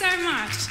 so much.